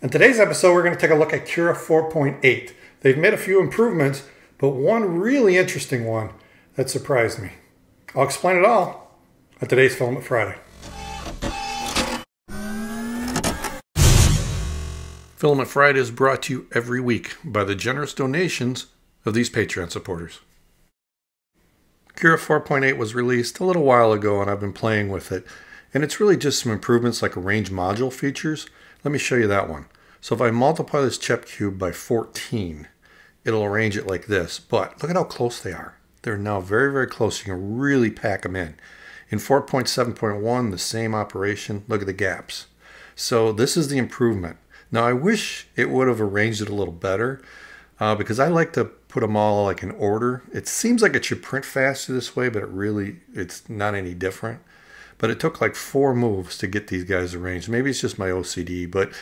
In today's episode, we're going to take a look at Cura 4.8. They've made a few improvements, but one really interesting one that surprised me. I'll explain it all on today's Filament Friday. Filament Friday is brought to you every week by the generous donations of these Patreon supporters. Cura 4.8 was released a little while ago and I've been playing with it. And it's really just some improvements like arrange model features. Let me show you that one. So if I multiply this Chep cube by 14, it'll arrange it like this. But look at how close they are. They're now very, very close. You can really pack them in. In 4.7.1, the same operation. Look at the gaps. So this is the improvement. Now I wish it would have arranged it a little better uh, because I like to put them all like in order. It seems like it should print faster this way, but it really, it's not any different. But it took like four moves to get these guys arranged. Maybe it's just my OCD, but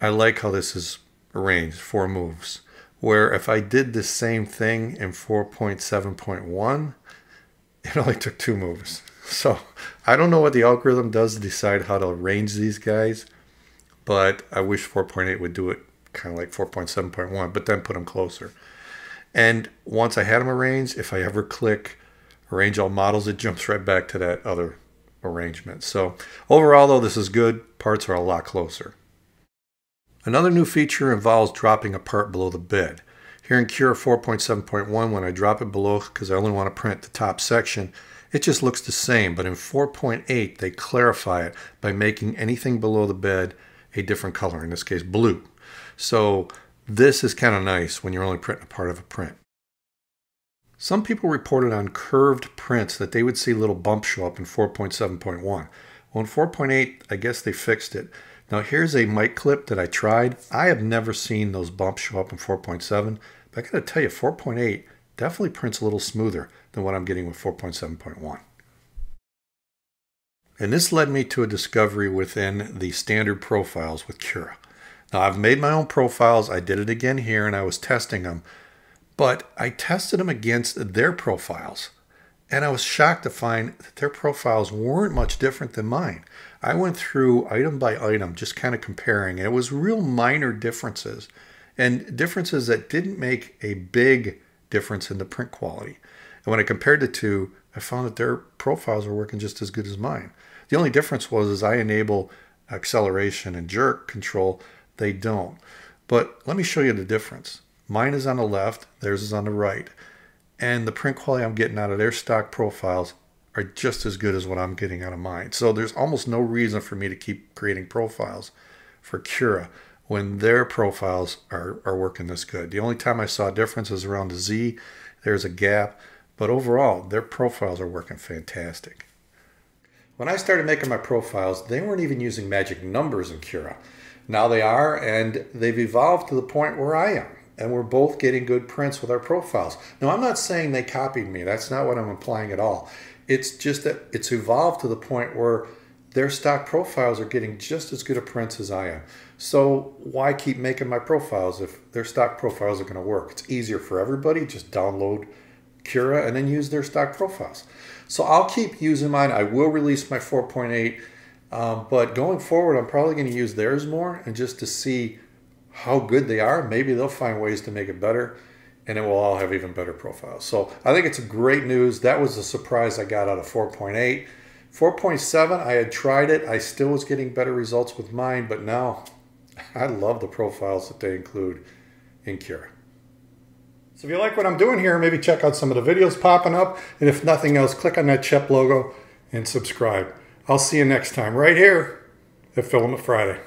I like how this is arranged, four moves. Where if I did the same thing in 4.7.1, it only took two moves. So I don't know what the algorithm does to decide how to arrange these guys, but I wish 4.8 would do it kind of like 4.7.1, but then put them closer. And once I had them arranged, if I ever click arrange all models, it jumps right back to that other arrangement. So overall, though, this is good. Parts are a lot closer. Another new feature involves dropping a part below the bed. Here in Cura 4.7.1, when I drop it below, because I only want to print the top section, it just looks the same. But in 4.8, they clarify it by making anything below the bed a different color, in this case, blue. So this is kind of nice when you're only printing a part of a print. Some people reported on curved prints that they would see little bumps show up in 4.7.1. Well, in 4.8, I guess they fixed it. Now here's a mic clip that I tried. I have never seen those bumps show up in 4.7, but I gotta tell you, 4.8 definitely prints a little smoother than what I'm getting with 4.7.1. And this led me to a discovery within the standard profiles with Cura. Now I've made my own profiles. I did it again here and I was testing them, but I tested them against their profiles. And I was shocked to find that their profiles weren't much different than mine. I went through item by item, just kind of comparing. And it was real minor differences and differences that didn't make a big difference in the print quality. And when I compared the two, I found that their profiles were working just as good as mine. The only difference was as I enable acceleration and jerk control, they don't. But let me show you the difference. Mine is on the left, theirs is on the right. And the print quality I'm getting out of their stock profiles are just as good as what I'm getting out of mine. So there's almost no reason for me to keep creating profiles for Cura when their profiles are, are working this good. The only time I saw a difference is around the Z. There's a gap. But overall, their profiles are working fantastic. When I started making my profiles, they weren't even using magic numbers in Cura. Now they are, and they've evolved to the point where I am. And we're both getting good prints with our profiles. Now, I'm not saying they copied me. That's not what I'm implying at all. It's just that it's evolved to the point where their stock profiles are getting just as good a prints as I am. So why keep making my profiles if their stock profiles are going to work? It's easier for everybody. Just download Cura and then use their stock profiles. So I'll keep using mine. I will release my 4.8 um, but going forward, I'm probably going to use theirs more and just to see how good they are. Maybe they'll find ways to make it better and it will all have even better profiles. So I think it's great news. That was a surprise I got out of 4.8. 4.7, I had tried it. I still was getting better results with mine, but now I love the profiles that they include in Cura. So if you like what I'm doing here, maybe check out some of the videos popping up. And if nothing else, click on that Chep logo and subscribe. I'll see you next time right here at Filament Friday.